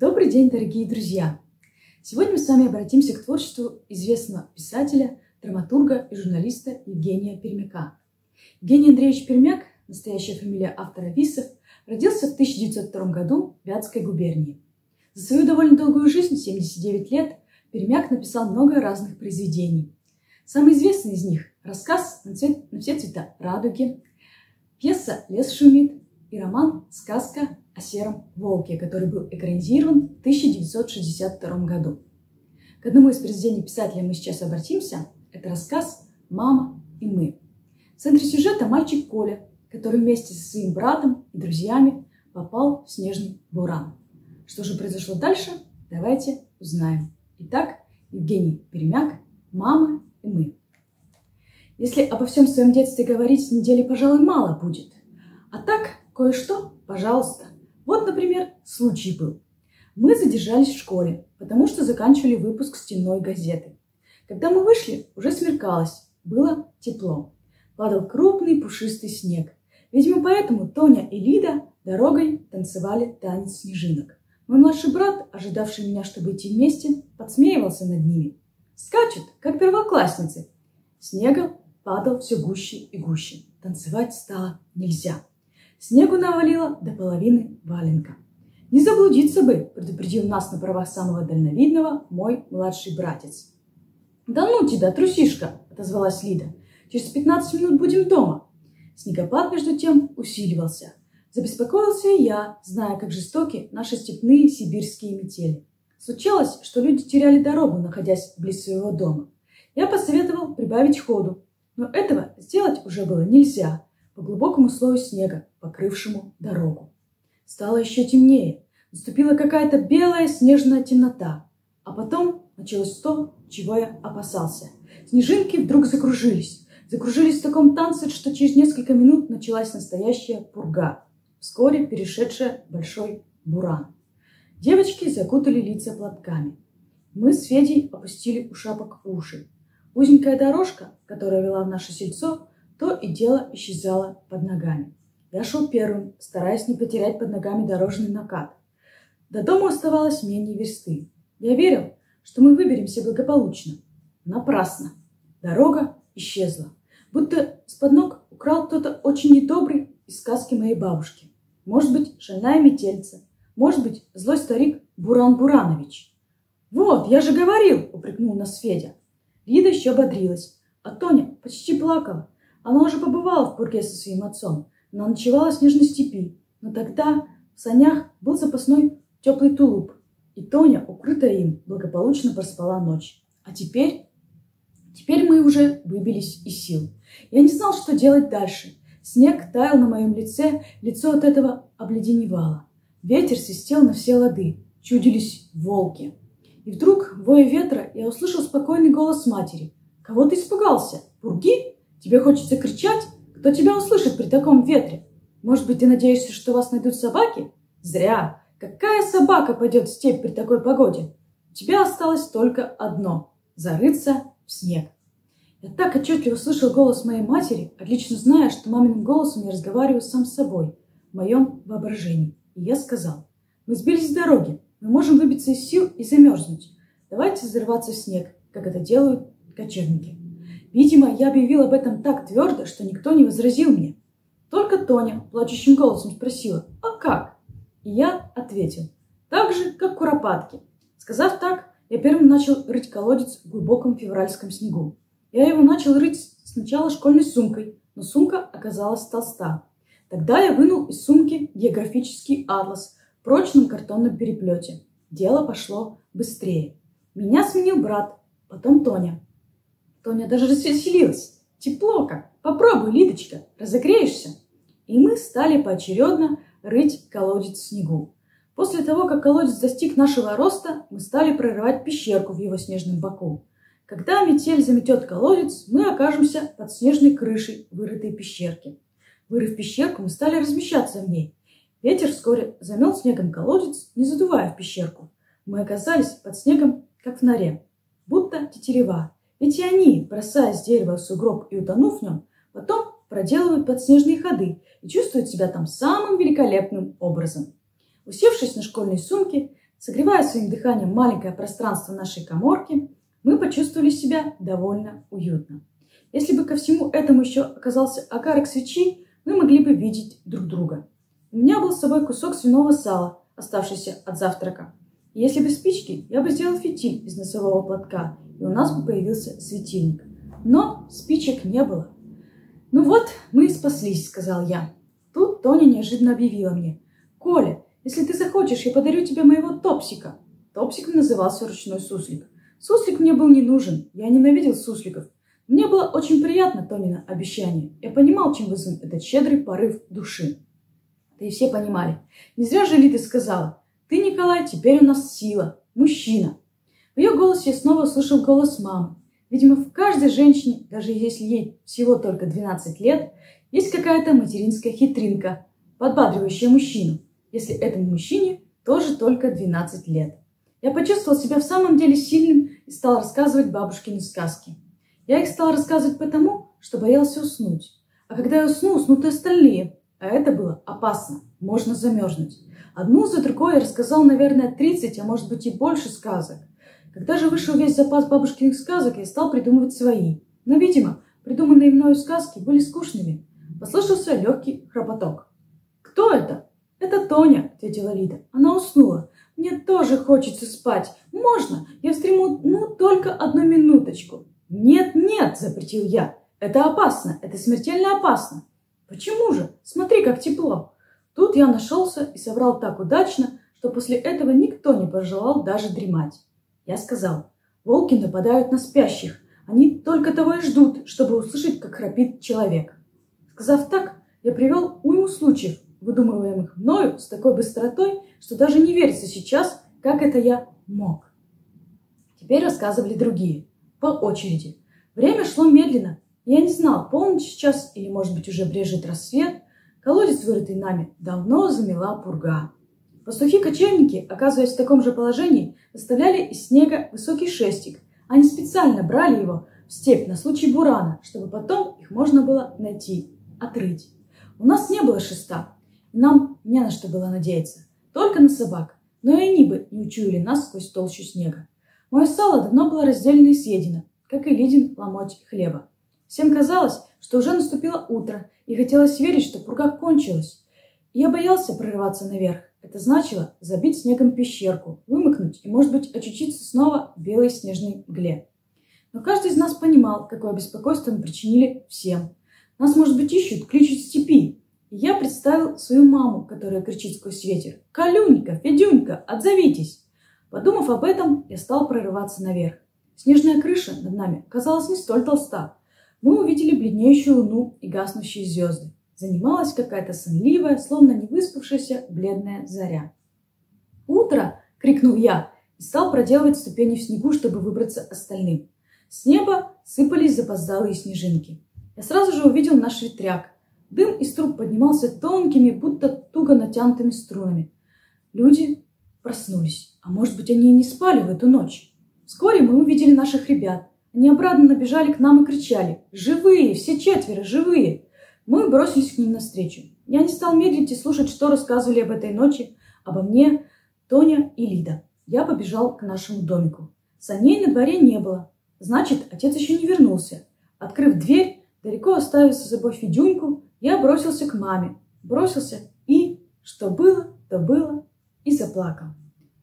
Добрый день, дорогие друзья! Сегодня мы с вами обратимся к творчеству известного писателя, драматурга и журналиста Евгения Пермяка. Евгений Андреевич Пермяк, настоящая фамилия автора Висов, родился в 1902 году в Вятской губернии. За свою довольно долгую жизнь, 79 лет, Пермяк написал много разных произведений. Самый известный из них – рассказ «На, цвет, на все цвета радуги», пьеса «Лес шумит» и роман «Сказка о сером волке», который был экранизирован в 1962 году. К одному из произведений писателя мы сейчас обратимся. Это рассказ «Мама и мы». В центре сюжета мальчик Коля, который вместе со своим братом и друзьями попал в снежный буран. Что же произошло дальше, давайте узнаем. Итак, Евгений Перемяк, «Мама и мы». Если обо всем своем детстве говорить, недели, пожалуй, мало будет. А так, кое-что, пожалуйста. Вот, например, случай был. Мы задержались в школе, потому что заканчивали выпуск стенной газеты. Когда мы вышли, уже смеркалось, было тепло. Падал крупный пушистый снег. Видимо, поэтому Тоня и Лида дорогой танцевали танец снежинок. Мой младший брат, ожидавший меня, чтобы идти вместе, подсмеивался над ними. Скачут, как первоклассницы. Снега падал все гуще и гуще. Танцевать стало нельзя. Снегу навалило до половины валенка. «Не заблудиться бы!» – предупредил нас на правах самого дальновидного мой младший братец. «Да ну тебя, трусишка!» – отозвалась Лида. «Через пятнадцать минут будем дома!» Снегопад, между тем, усиливался. Забеспокоился и я, зная, как жестоки наши степные сибирские метели. Случалось, что люди теряли дорогу, находясь близ своего дома. Я посоветовал прибавить ходу, но этого сделать уже было нельзя по глубокому слою снега, покрывшему дорогу. Стало еще темнее, наступила какая-то белая снежная темнота, а потом началось то, чего я опасался. Снежинки вдруг закружились, закружились в таком танце, что через несколько минут началась настоящая пурга, вскоре перешедшая в большой буран. Девочки закутали лица платками. Мы с Федей опустили у шапок уши. Узенькая дорожка, которая вела в наше сельцо, то и дело исчезала под ногами. Я шел первым, стараясь не потерять под ногами дорожный накат. До дома оставалось менее версты. Я верил, что мы выберемся благополучно. Напрасно. Дорога исчезла. Будто с-под ног украл кто-то очень недобрый из сказки моей бабушки. Может быть, шальная метельца. Может быть, злой старик Буран Буранович. «Вот, я же говорил!» – упрекнул нас Федя. Лида еще ободрилась, а Тоня почти плакала. Она уже побывала в Пурге со своим отцом, она ночевала в снежной степи, но тогда в санях был запасной теплый тулуп, и Тоня, укрытая им, благополучно проспала ночь. А теперь... Теперь мы уже выбились из сил. Я не знал, что делать дальше. Снег таял на моем лице, лицо от этого обледеневало. Ветер свистел на все лады, чудились волки. И вдруг, воя ветра, я услышал спокойный голос матери. «Кого ты испугался? Пурги? Тебе хочется кричать? Кто тебя услышит при таком ветре? Может быть, ты надеешься, что вас найдут собаки? Зря. Какая собака пойдет в степь при такой погоде? У тебя осталось только одно – зарыться в снег. Я так отчетливо слышал голос моей матери, отлично зная, что маминым голосом я разговариваю сам с собой, в моем воображении. И я сказал, мы сбились с дороги, мы можем выбиться из сил и замерзнуть. Давайте взрываться в снег, как это делают кочевники. Видимо, я объявил об этом так твердо, что никто не возразил мне. Только Тоня плачущим голосом спросила, а как? И я ответил, так же, как куропатки. Сказав так, я первым начал рыть колодец в глубоком февральском снегу. Я его начал рыть сначала школьной сумкой, но сумка оказалась толста. Тогда я вынул из сумки географический атлас в прочном картонном переплете. Дело пошло быстрее. Меня сменил брат, потом Тоня. Тоня даже развеселилась. Тепло как. Попробуй, Лидочка, разогреешься. И мы стали поочередно рыть колодец в снегу. После того, как колодец достиг нашего роста, мы стали прорывать пещерку в его снежном боку. Когда метель заметет колодец, мы окажемся под снежной крышей вырытой пещерки. Вырыв пещерку, мы стали размещаться в ней. Ветер вскоре замел снегом колодец, не задувая в пещерку. Мы оказались под снегом, как в норе, будто тетерева. Ведь и они, бросая с дерева в сугроб и утонув в нем, потом проделывают подснежные ходы и чувствуют себя там самым великолепным образом. Усевшись на школьной сумке, Согревая своим дыханием маленькое пространство нашей коморки, мы почувствовали себя довольно уютно. Если бы ко всему этому еще оказался огарок свечи, мы могли бы видеть друг друга. У меня был с собой кусок свиного сала, оставшийся от завтрака. Если бы спички, я бы сделал фитиль из носового платка, и у нас бы появился светильник. Но спичек не было. «Ну вот, мы и спаслись», — сказал я. Тут Тоня неожиданно объявила мне. «Коля, если ты захочешь, я подарю тебе моего топсика». Топсиком назывался ручной суслик. Суслик мне был не нужен, я ненавидел сусликов. Мне было очень приятно Тонина обещание. Я понимал, чем вызван этот щедрый порыв души. Да и все понимали. Не зря же Лида сказала, «Ты, Николай, теперь у нас сила, мужчина». В ее голосе я снова услышал голос мамы. Видимо, в каждой женщине, даже если ей всего только 12 лет, есть какая-то материнская хитринка, подбадривающая мужчину, если этому мужчине тоже только 12 лет. Я почувствовал себя в самом деле сильным и стал рассказывать бабушкины сказки. Я их стал рассказывать потому, что боялся уснуть. А когда я усну, уснут и остальные. А это было опасно. Можно замерзнуть. Одну за другой я рассказал, наверное, 30, а может быть и больше сказок. Когда же вышел весь запас бабушкиных сказок, я стал придумывать свои. Но, видимо, придуманные мною сказки были скучными. Послышался легкий храпоток. «Кто это?» «Это Тоня», — ответила Лида. «Она уснула. Мне тоже хочется спать. Можно? Я встрему, ну, только одну минуточку». «Нет, нет!» – запретил я. «Это опасно! Это смертельно опасно!» «Почему же? Смотри, как тепло!» Тут я нашелся и соврал так удачно, что после этого никто не пожелал даже дремать. Я сказал, волки нападают на спящих, они только того и ждут, чтобы услышать, как храпит человек. Сказав так, я привел уйму случаев, выдумываемых мною с такой быстротой, что даже не верится сейчас, как это я мог. Теперь рассказывали другие по очереди. Время шло медленно. Я не знал, полночь сейчас или, может быть, уже брежет рассвет. Колодец, вырытый нами, давно замела пурга. Пастухи-кочевники, оказываясь в таком же положении, доставляли из снега высокий шестик. Они специально брали его в степь на случай бурана, чтобы потом их можно было найти, отрыть. У нас не было шеста, и нам не на что было надеяться. Только на собак. Но и они бы не учуяли нас сквозь толщу снега. Мое сало давно было разделено и съедено, как и Лидин ломоть хлеба. Всем казалось, что уже наступило утро, и хотелось верить, что пурга кончилась. Я боялся прорываться наверх. Это значило забить снегом пещерку, вымокнуть и, может быть, очутиться снова в белой снежной мгле. Но каждый из нас понимал, какое беспокойство мы причинили всем. Нас, может быть, ищут, кличут степи. И я представил свою маму, которая кричит сквозь ветер. «Калюнька, Федюнька, отзовитесь!» Подумав об этом, я стал прорываться наверх. Снежная крыша над нами казалась не столь толста. Мы увидели бледнеющую луну и гаснущие звезды. Занималась какая-то сонливая, словно не выспавшаяся бледная заря. «Утро!» — крикнул я и стал проделывать ступени в снегу, чтобы выбраться остальным. С неба сыпались запоздалые снежинки. Я сразу же увидел наш ветряк. Дым из труб поднимался тонкими, будто туго натянутыми струнами. Люди проснулись. А может быть, они и не спали в эту ночь. Вскоре мы увидели наших ребят. Они обратно набежали к нам и кричали «Живые! Все четверо! Живые!» Мы бросились к ним навстречу. Я не стал медлить и слушать, что рассказывали об этой ночи, обо мне, Тоня и Лида. Я побежал к нашему домику. Саней на дворе не было. Значит, отец еще не вернулся. Открыв дверь, далеко оставив за собой Федюньку, я бросился к маме. Бросился и, что было, то было, и заплакал.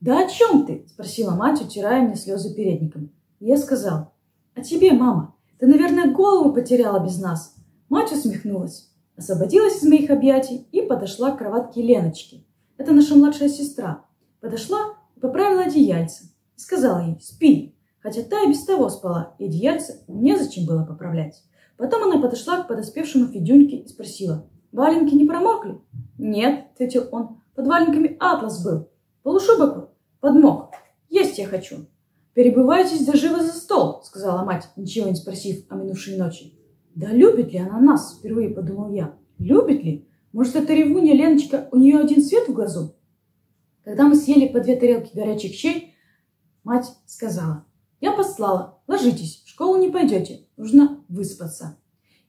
«Да о чем ты?» – спросила мать, утирая мне слезы передником. я сказал, «А тебе, мама, ты, наверное, голову потеряла без нас». Мать усмехнулась, освободилась из моих объятий и подошла к кроватке Леночки. Это наша младшая сестра. Подошла и поправила одеяльце. И сказала ей «Спи», хотя та и без того спала, и одеяльце незачем было поправлять. Потом она подошла к подоспевшему Федюньке и спросила, «Валенки не промокли?» «Нет», — ответил он, — «под валенками атлас был. Полушубок Подмог. Есть я хочу. Перебывайтесь да живо за стол, сказала мать, ничего не спросив о минувшей ночи. Да любит ли она нас, впервые подумал я. Любит ли? Может, эта ревунья Леночка, у нее один свет в глазу? Когда мы съели по две тарелки горячих щей, мать сказала, я послала, ложитесь, в школу не пойдете, нужно выспаться.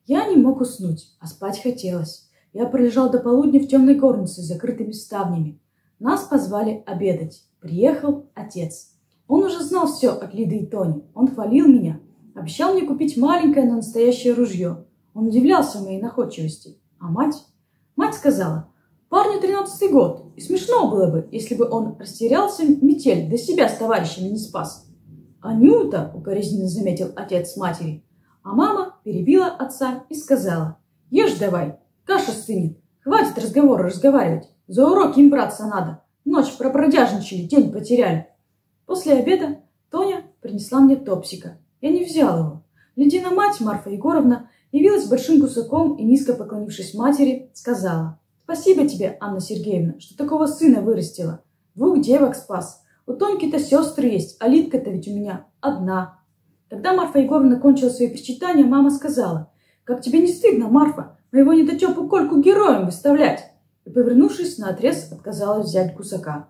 Я не мог уснуть, а спать хотелось. Я пролежал до полудня в темной горнице с закрытыми ставнями. Нас позвали обедать. приехал отец. Он уже знал все от Лиды и Тони. Он хвалил меня, обещал мне купить маленькое, но настоящее ружье. Он удивлялся моей находчивости. А мать? Мать сказала, парню тринадцатый год, и смешно было бы, если бы он растерялся метель, до себя с товарищами не спас. «Анюта!» — укоризненно заметил отец матери. А мама перебила отца и сказала, «Ешь давай, каша стынет, хватит разговора разговаривать, за уроки им браться надо, ночь пропродяжничали, день потеряли». После обеда Тоня принесла мне топсика. Я не взял его. Ледина мать, Марфа Егоровна, явилась большим кусаком и, низко поклонившись матери, сказала, «Спасибо тебе, Анна Сергеевна, что такого сына вырастила. Двух девок спас. У Тоньки-то сестры есть, а Литка-то ведь у меня одна». Когда Марфа Егоровна кончила свои причитания, мама сказала, «Как тебе не стыдно, Марфа, моего недотепу Кольку героем выставлять?» И, повернувшись, на отрез отказалась взять кусака.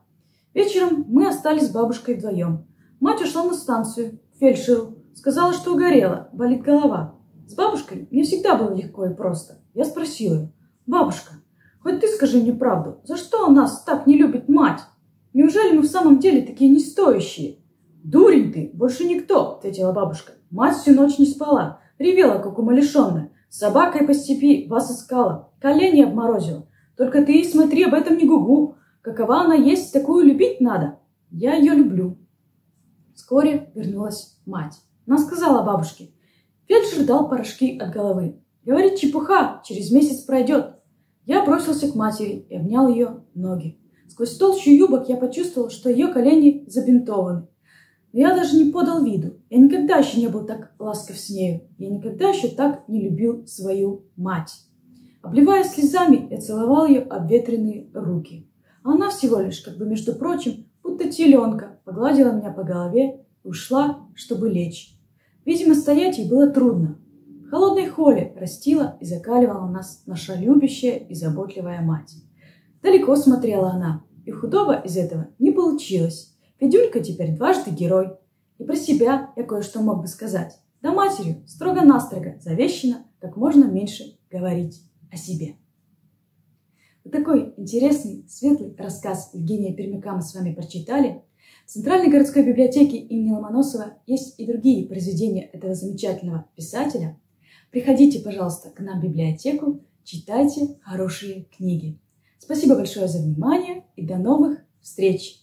Вечером мы остались с бабушкой вдвоем. Мать ушла на станцию, к фельдшеру. Сказала, что угорела, болит голова. С бабушкой мне всегда было легко и просто. Я спросила «Бабушка, хоть ты скажи мне правду, за что нас так не любит мать? Неужели мы в самом деле такие не стоящие?» «Дурень ты, больше никто», — ответила бабушка. «Мать всю ночь не спала, ревела, как умалишенная. Собакой по степи вас искала, колени обморозила. Только ты и смотри об этом не гугу. Какова она есть, такую любить надо. Я ее люблю». Вскоре вернулась мать. Она сказала бабушке, Фельдшер дал порошки от головы. Говорит, чепуха, через месяц пройдет. Я бросился к матери и обнял ее ноги. Сквозь толщу юбок я почувствовал, что ее колени забинтованы. Но я даже не подал виду. Я никогда еще не был так ласков с нею. Я никогда еще так не любил свою мать. Обливаясь слезами, я целовал ее обветренные руки. А она всего лишь, как бы между прочим, будто теленка, погладила меня по голове и ушла, чтобы лечь. Видимо, стоять ей было трудно. В холодной холле растила и закаливала нас наша любящая и заботливая мать. Далеко смотрела она, и худого из этого не получилось. Федюлька теперь дважды герой. И про себя я кое-что мог бы сказать. Да матерью строго-настрого завещено как можно меньше говорить о себе. Такой интересный, светлый рассказ Евгения Пермяка мы с вами прочитали. В Центральной городской библиотеке имени Ломоносова есть и другие произведения этого замечательного писателя. Приходите, пожалуйста, к нам в библиотеку, читайте хорошие книги. Спасибо большое за внимание и до новых встреч!